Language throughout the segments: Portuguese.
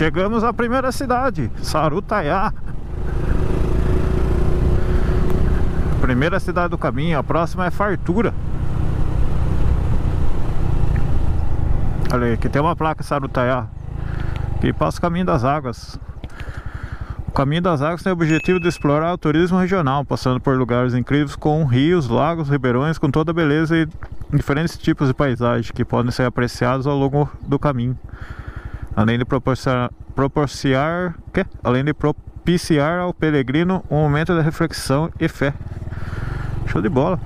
Chegamos à primeira cidade, Sarutaiá. Primeira cidade do caminho, a próxima é Fartura. Olha aí, aqui tem uma placa Sarutaiá Que passa o caminho das águas O caminho das águas tem o objetivo de explorar o turismo regional Passando por lugares incríveis com rios, lagos, ribeirões Com toda a beleza e diferentes tipos de paisagem Que podem ser apreciados ao longo do caminho Além de proporcionar, proporcionar que? Além de propiciar ao peregrino um momento de reflexão e fé Show de bola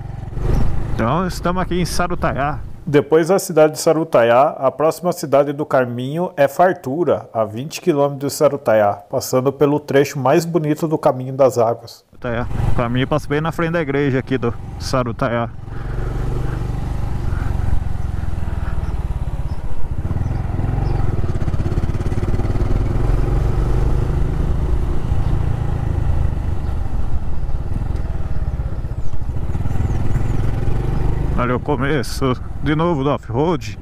Então estamos aqui em Sarutaiá depois da cidade de Sarutaiá, a próxima cidade do caminho é Fartura, a 20 km de Sarutaiá, passando pelo trecho mais bonito do caminho das águas. O caminho passa bem na frente da igreja aqui do Sarutaiá. Olha o começo de novo do off-road.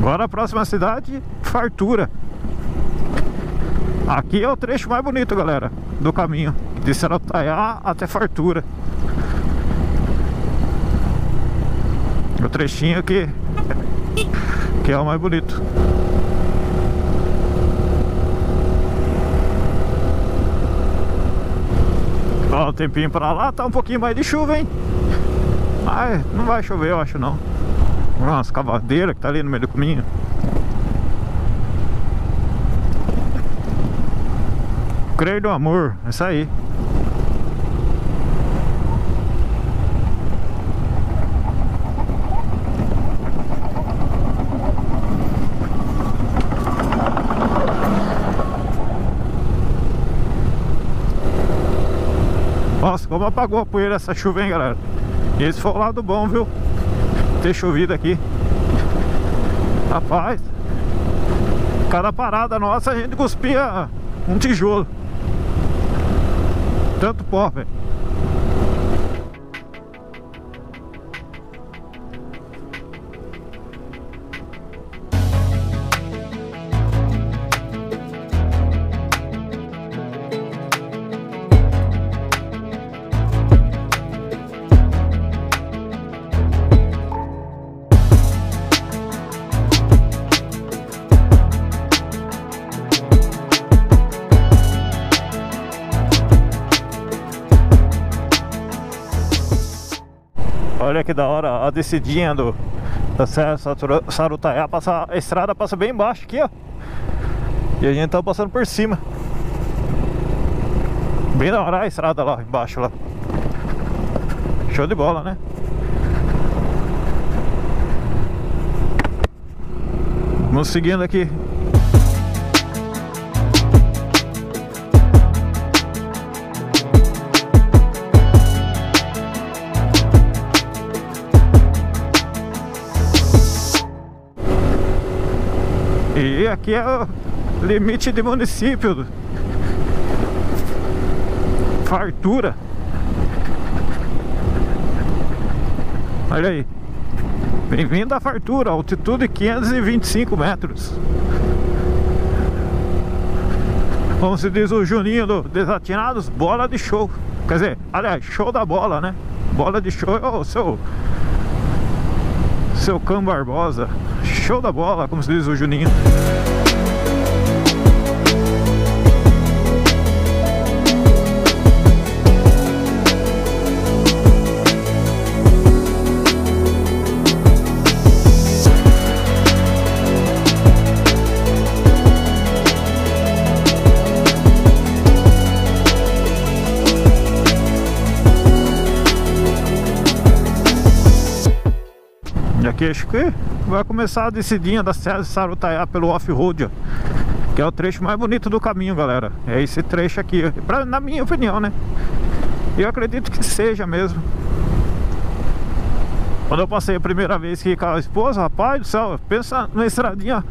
Agora a próxima cidade, Fartura. Aqui é o trecho mais bonito, galera Do caminho De Sarutaiá até Fartura. O trechinho aqui que é o mais bonito. Ó, um tempinho pra lá, tá um pouquinho mais de chuva, hein? Mas não vai chover, eu acho, não. Nossa, cavadeira que tá ali no meio do caminho. Creio do amor, é isso aí. Como apagou a poeira essa chuva, hein, galera? Esse foi o lado bom, viu? Ter chovido aqui. Rapaz, cada parada nossa a gente cuspia um tijolo. Tanto pó, velho. Que da hora a descidinha do da Serra Sarutaiá passa, A estrada passa bem embaixo aqui, ó. E a gente tá passando por cima. Bem da hora a estrada lá embaixo lá. Show de bola, né? Vamos seguindo aqui Aqui é o limite de município. Fartura. Olha aí. Bem-vindo à Fartura, altitude 525 metros. Como se diz o Juninho do Desatinados, bola de show. Quer dizer, aliás, show da bola, né? Bola de show é o seu Seu Cam Barbosa Show da bola, como se diz o Juninho. Aqui acho que vai começar a descidinha da Serra de Sarutaiá pelo off-road Que é o trecho mais bonito do caminho, galera. É esse trecho aqui, pra, na minha opinião, né? Eu acredito que seja mesmo. Quando eu passei a primeira vez aqui com a esposa Rapaz do céu, pensa numa estradinha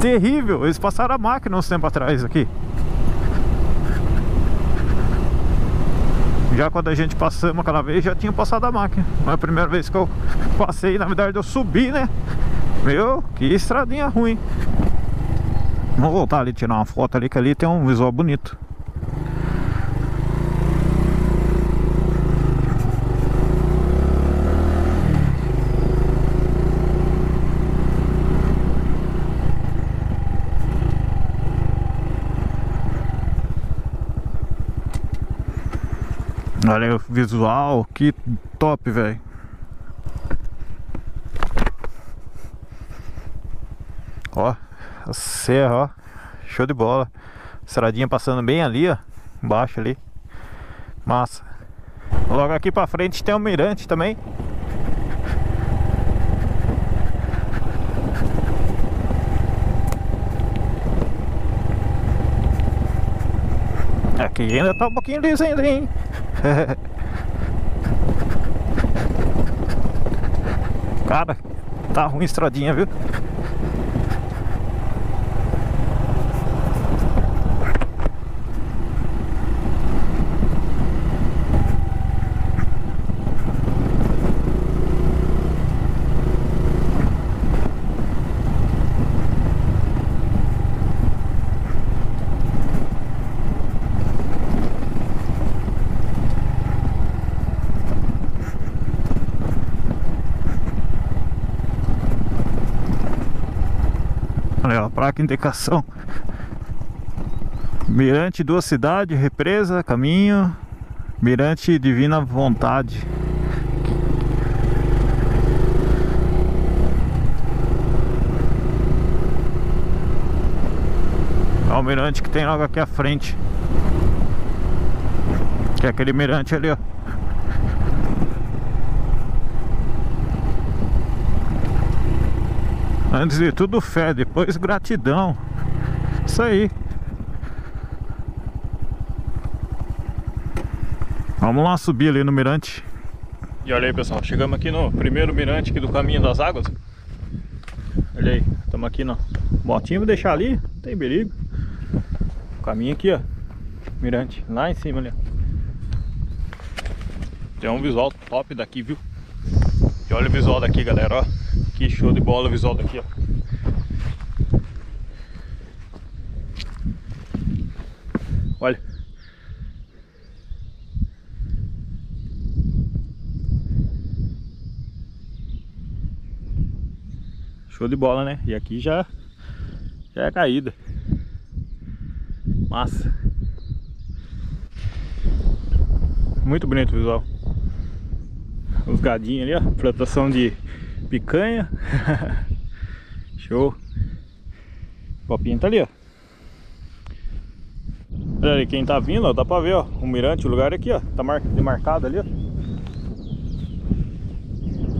terrível. Eles passaram a máquina uns tempos atrás aqui Já quando a gente passamos aquela vez, já tinha passado a máquina. Mas a primeira vez que eu passei, na verdade eu subi, né? Meu, que estradinha ruim. Vamos voltar ali, tirar uma foto ali, que ali tem um visual bonito. Olha o visual, que top, velho. Ó, a serra, ó. Show de bola. Estradinha passando bem ali, ó. Embaixo ali. Massa. Logo aqui pra frente tem um mirante também. Aqui ainda tá um pouquinho liso ainda, hein? Cara, tá ruim a estradinha, viu? Olha, ó, indicação. Mirante Duas Cidades, Represa, Caminho. Mirante Divina Vontade. Olha o mirante que tem logo aqui à frente. Que é aquele mirante ali, ó Antes de tudo fé, depois gratidão. Isso aí. Vamos lá subir ali no mirante. E olha aí pessoal, chegamos aqui no primeiro mirante aqui do caminho das águas. Olha aí, estamos aqui no motinho, vou deixar ali, não tem perigo. O caminho aqui ó, mirante, lá em cima ali. Tem um visual top daqui, viu? E olha o visual daqui galera, ó. Que show de bola o visual daqui, ó. Olha. Show de bola, né? E aqui já, já é caída. Massa. Muito bonito o visual. Os gadinhos ali, ó. Plantação de picanha. Show. O copinho tá ali, ó. Olha ali, quem tá vindo, ó, dá pra ver, ó. O mirante, o lugar aqui, ó. Tá mar demarcado ali, ó.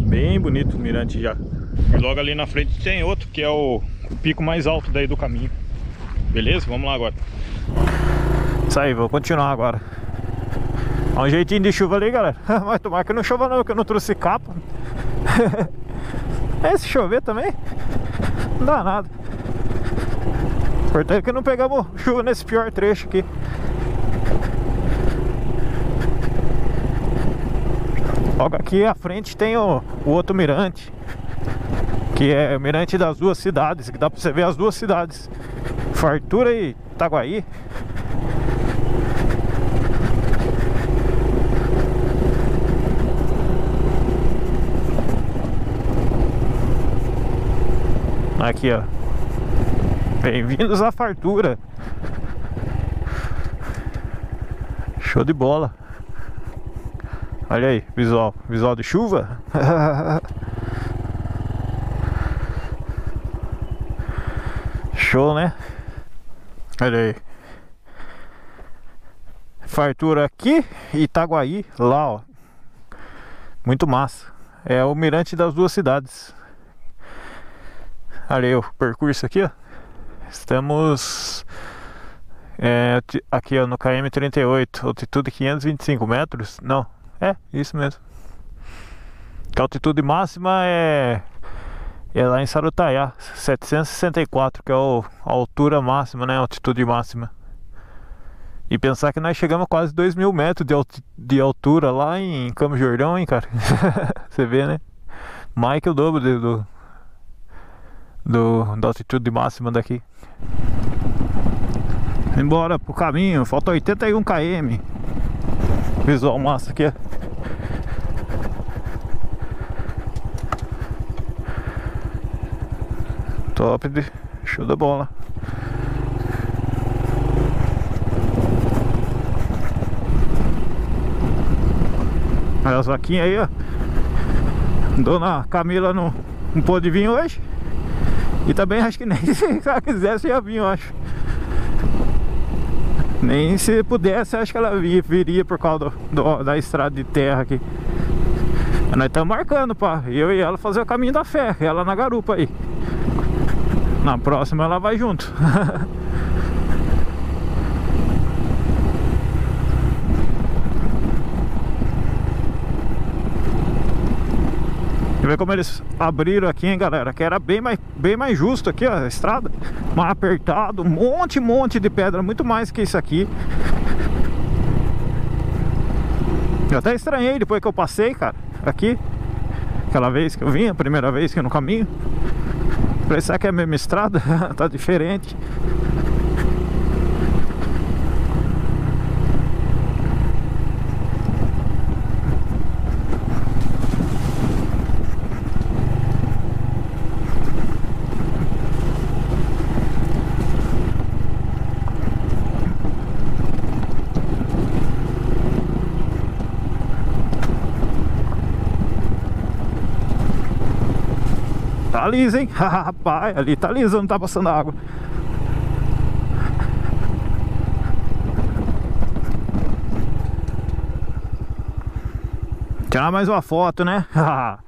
Bem bonito o mirante já. E logo ali na frente tem outro, que é o, o pico mais alto daí do caminho. Beleza? Vamos lá agora. Isso aí, vou continuar agora. Dá um jeitinho de chuva ali, galera. Mas tomara que não chova não, que eu não trouxe capa. É, se chover também, não dá nada. Importante que não pegamos chuva nesse pior trecho aqui. Logo aqui à frente tem o, o outro mirante Que é o mirante das duas cidades Que dá pra você ver as duas cidades Fartura e Itaguaí Aqui, ó. Bem-vindos à fartura. Show de bola. Olha aí, visual, visual de chuva. Show, né? Olha aí. Fartura aqui e Itaguaí lá, ó. Muito massa. É o mirante das duas cidades. Olha o percurso aqui, ó. Estamos é, aqui ó, no KM38, altitude 525 metros. Não, é isso mesmo. A altitude máxima é, é lá em Sarutaiá, 764, que é o, a altura máxima, né? Altitude máxima. E pensar que nós chegamos a quase 2 mil metros de, alt de altura lá em Campos Jordão, hein, cara? Você vê, né? O dobro do, do, da altitude máxima daqui. Embora pro caminho, falta 81 km. Visual massa aqui. Top de show da bola. Olha as vaquinhas aí, ó. Dona Camila não, não pôde vir hoje. E também acho que nem se ela quisesse ia vir, eu acho. Nem se pudesse, acho que ela viria por causa do, do, da estrada de terra aqui. Mas nós estamos marcando, pá. Eu e ela fazer o caminho da fé. Ela na garupa aí. Na próxima ela vai junto. ver como eles abriram aqui, hein, galera? Que era bem mais, bem mais justo aqui, ó, a estrada. Mais apertado, um monte, monte de pedra Muito mais que isso aqui. Eu até estranhei depois que eu passei, cara Aqui. Aquela vez que eu vim, a primeira vez que eu no caminho. Será que é a mesma estrada? tá diferente Tá liso, hein? Rapaz, ali tá liso, não tá passando água. Tirar mais uma foto, né?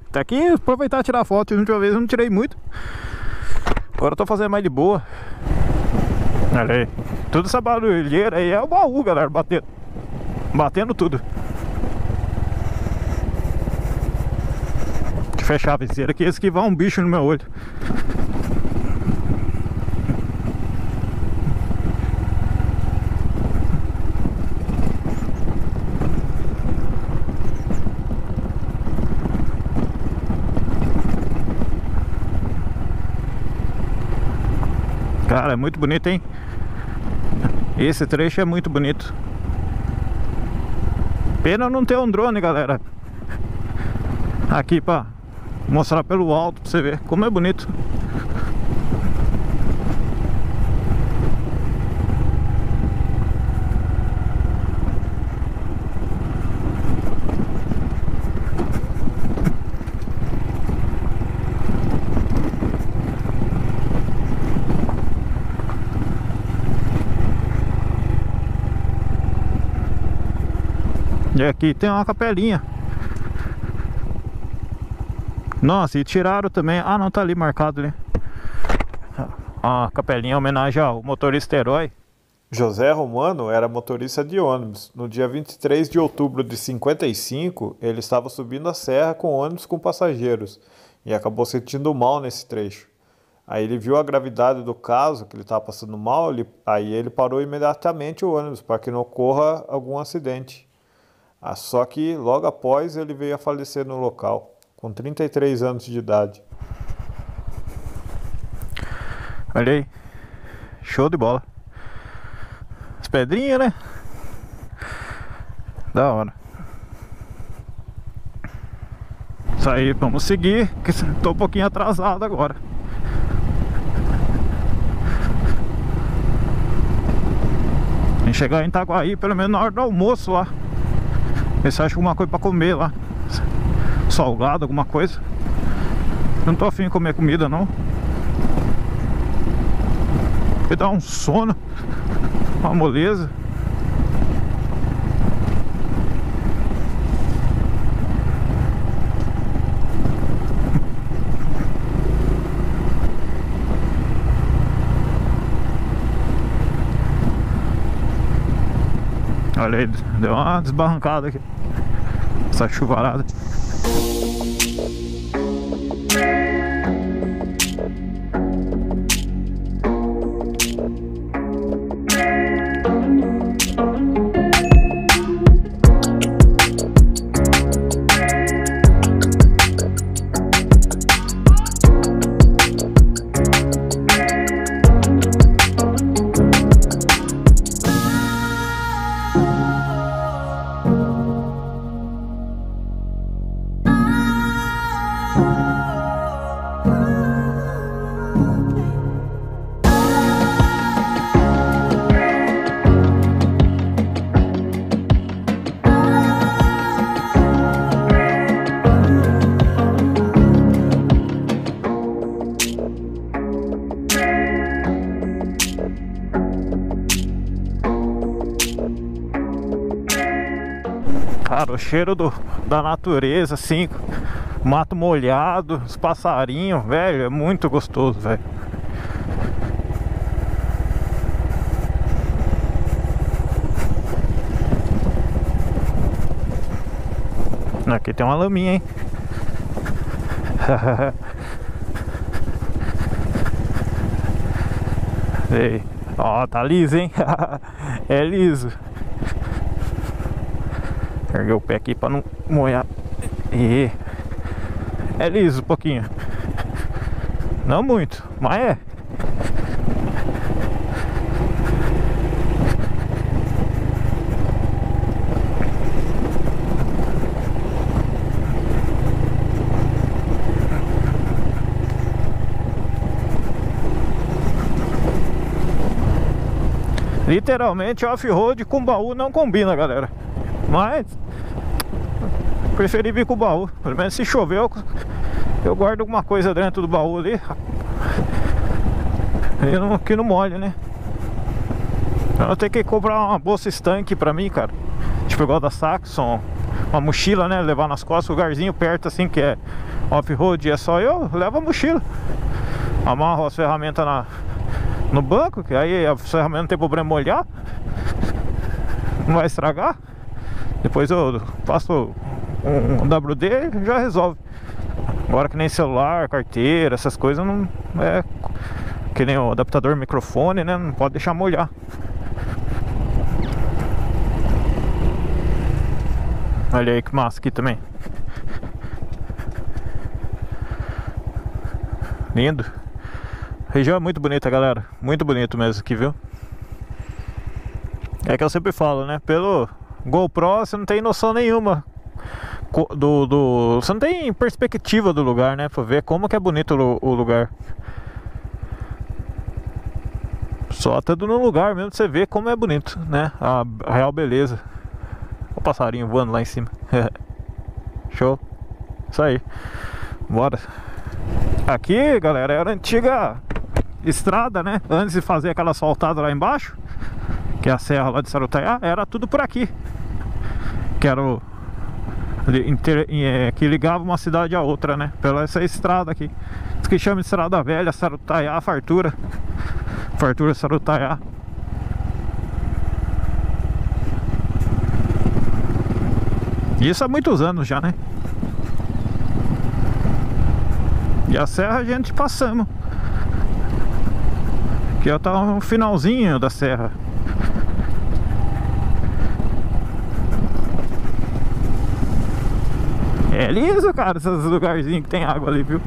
Até aqui aproveitar e tirar foto. A última vez eu não tirei muito. Agora eu tô fazendo mais de boa. Olha aí. Toda essa barulheira aí é o baú, galera, batendo. Batendo tudo. Fechar a viseira que esquivar um bicho no meu olho. Cara, é muito bonito, hein? Esse trecho é muito bonito. Pena não ter um drone, galera. Aqui, pá mostrar pelo alto pra você ver como é bonito. E aqui tem uma capelinha nossa, e tiraram também. Ah, não, tá ali marcado ali. A capelinha em homenagem ao motorista herói. José Romano era motorista de ônibus. No dia 23 de outubro de 55, ele estava subindo a serra com ônibus com passageiros e acabou sentindo mal nesse trecho. Aí ele viu a gravidade do caso, que ele estava passando mal, ele, aí ele parou imediatamente o ônibus para que não ocorra algum acidente. Ah, só que logo após ele veio a falecer no local com 33 anos de idade. Olha aí, show de bola. As pedrinhas, né? Da hora. Isso aí, vamos seguir, que estou um pouquinho atrasado agora. Tem chegar em Itaguaí pelo menos na hora do almoço lá. Ver se acha alguma coisa para comer lá salgado, alguma coisa. não tô afim de comer comida não. Porque dá um sono, uma moleza. Olha aí, deu uma desbarrancada aqui. Essa chuvarada. Cara, o cheiro do, da natureza, assim, mato molhado, os passarinhos, velho, é muito gostoso, velho. Aqui tem uma laminha, hein? Ei, ó, tá liso, hein? é liso. Erguei o pé aqui pra não molhar. E é liso um pouquinho. Não muito, mas é. Literalmente off-road com baú não combina, galera. Mas preferi vir com o baú. Pelo menos se chover eu, eu guardo alguma coisa dentro do baú ali. E não, que não molhe, né? Eu tenho que comprar uma bolsa estanque pra mim, cara. Tipo igual da Saxon. Uma mochila, né? Levar nas costas, lugarzinho perto assim que é off-road. É só eu, levo a mochila. Amarro as ferramentas na, no banco, que aí a ferramenta não tem problema molhar. Não vai estragar. Depois eu um, um WD e já resolve. Agora que nem celular, carteira, essas coisas não é que nem o adaptador microfone, né? Não pode deixar molhar. Olha aí que massa aqui também. Lindo. A região é muito bonita, galera. Muito bonito mesmo aqui, viu? É que eu sempre falo, né? Pelo GoPro você não tem noção nenhuma do, do, Você não tem perspectiva do lugar, né? Pra ver como que é bonito o, o lugar. Só estando no lugar mesmo você vê como é bonito, né? A, a real beleza. O passarinho voando lá em cima. Show. Isso aí. Bora. Aqui, galera, era antiga estrada, né? Antes de fazer aquela asfaltada lá embaixo Que é a serra lá de Sarutaiá Era tudo por aqui que era é, que ligava uma cidade a outra, né? Pela essa estrada aqui. Isso que chama de estrada velha, Sarutaiá, fartura. Fartura Sarutaiá. Isso há muitos anos já, né? E a serra a gente passamos. Que já tá no finalzinho da serra. É liso, cara, esses lugarzinhos que tem água ali, viu?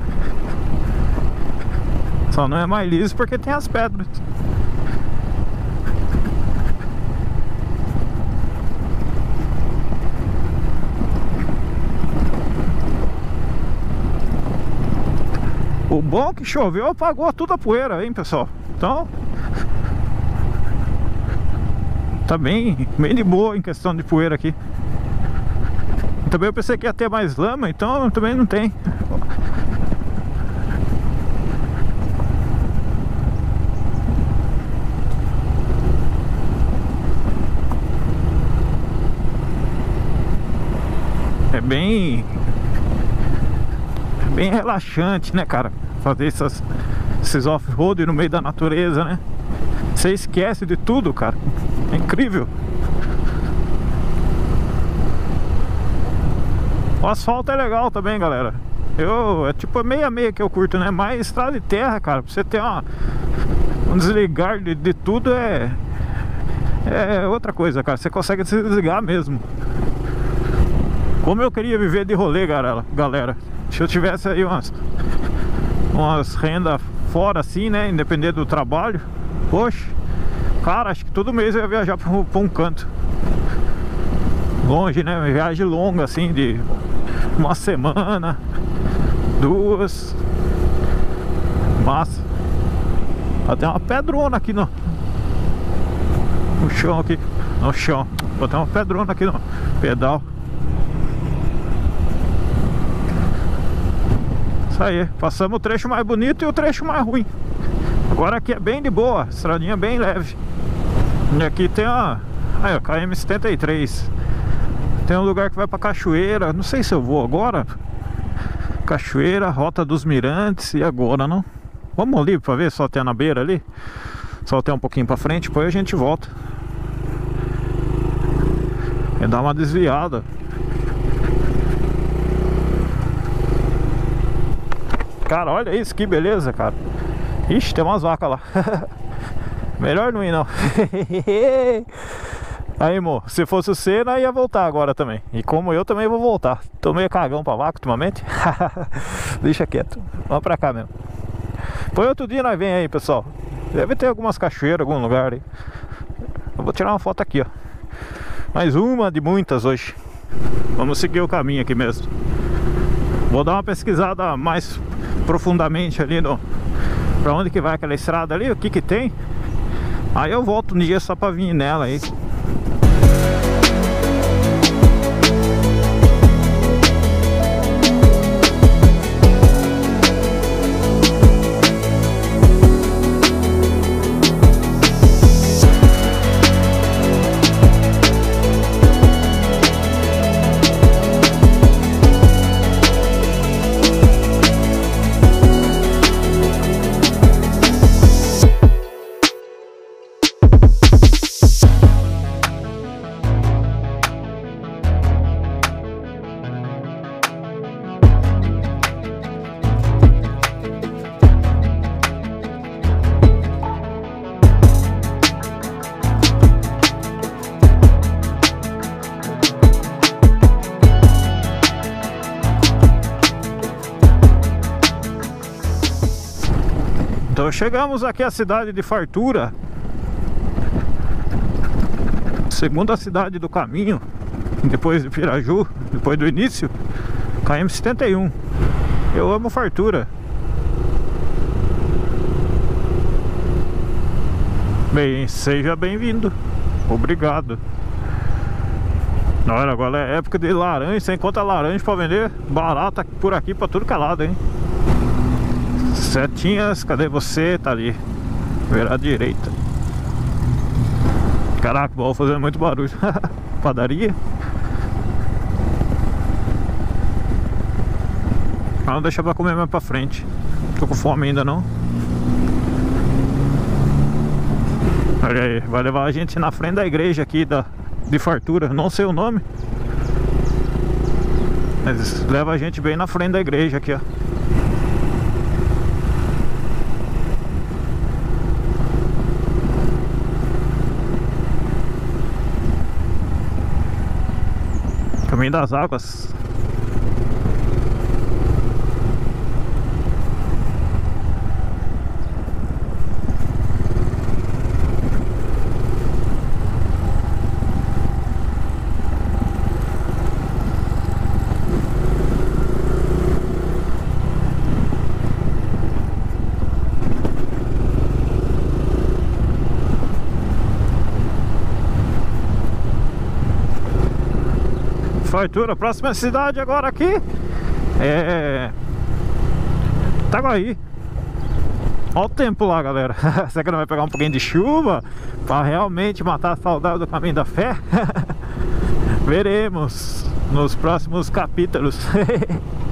Só não é mais liso porque tem as pedras. O bom é que choveu apagou toda a poeira, hein, pessoal? Então... Tá bem, bem de boa em questão de poeira aqui. Também eu pensei que ia ter mais lama, então também não tem. É bem é bem relaxante, né, cara? Fazer essas, esses off-road no meio da natureza, né? Você esquece de tudo, cara. É incrível. O asfalto é legal também, galera. Eu, é tipo meia meia que eu curto, né? Mas estrada de terra, cara, pra você ter uma, um desligar de, de tudo é é outra coisa, cara. Você consegue se desligar mesmo. Como eu queria viver de rolê, galera. galera. Se eu tivesse aí umas, umas rendas fora assim, né? Independente do trabalho. Poxa, cara, acho que todo mês eu ia viajar pra, pra um canto. Longe, né? Uma viagem longa assim de uma semana, duas. Massa. Até uma pedrona aqui no, no chão aqui. No chão. Botei uma pedrona aqui no pedal. Isso aí. Passamos o trecho mais bonito e o trecho mais ruim. Agora aqui é bem de boa. Estradinha bem leve. E aqui tem a. Aí, KM73. Tem um lugar que vai pra cachoeira. Não sei se eu vou agora. Cachoeira, Rota dos Mirantes e agora não. Vamos ali pra ver, só tem na beira ali. Só tem um pouquinho pra frente, depois a gente volta. E dá uma desviada. Cara, olha isso, que beleza, cara. Ixi, tem umas vacas lá. Melhor não ir não. Aí, amor, se fosse você, não ia voltar agora também. E como eu também vou voltar. Tô meio cagão pra vaca ultimamente. Deixa quieto. Vamos pra cá mesmo. Põe outro dia nós vem aí, pessoal. Deve ter algumas cachoeiras, algum lugar aí. Eu vou tirar uma foto aqui, ó. Mais uma de muitas hoje. Vamos seguir o caminho aqui mesmo. Vou dar uma pesquisada mais profundamente ali no... Pra onde que vai aquela estrada ali, o que que tem. Aí eu volto um dia só pra vir nela aí. Chegamos aqui à cidade de Fartura. Segunda cidade do caminho Depois de Piraju Depois do início KM71 Eu amo Fartura. Bem, seja bem-vindo. Obrigado. Olha, agora é época de laranja. Você encontra laranja pra vender barata por aqui pra tudo que é hein Setinhas, cadê você? Tá ali. Virar à direita. Caraca, vou fazendo muito barulho. Padaria. Ah, não deixa pra comer mais pra frente. Tô com fome ainda não. Olha aí, vai levar a gente na frente da igreja aqui da, de fartura. Não sei o nome. Mas leva a gente bem na frente da igreja aqui, ó. Caminho das Águas. Fartura, próxima cidade agora aqui. É Itaguaí. Olha o tempo lá galera. Será que não vai pegar um pouquinho de chuva Pra realmente matar a saudade do caminho da fé? Veremos Nos próximos capítulos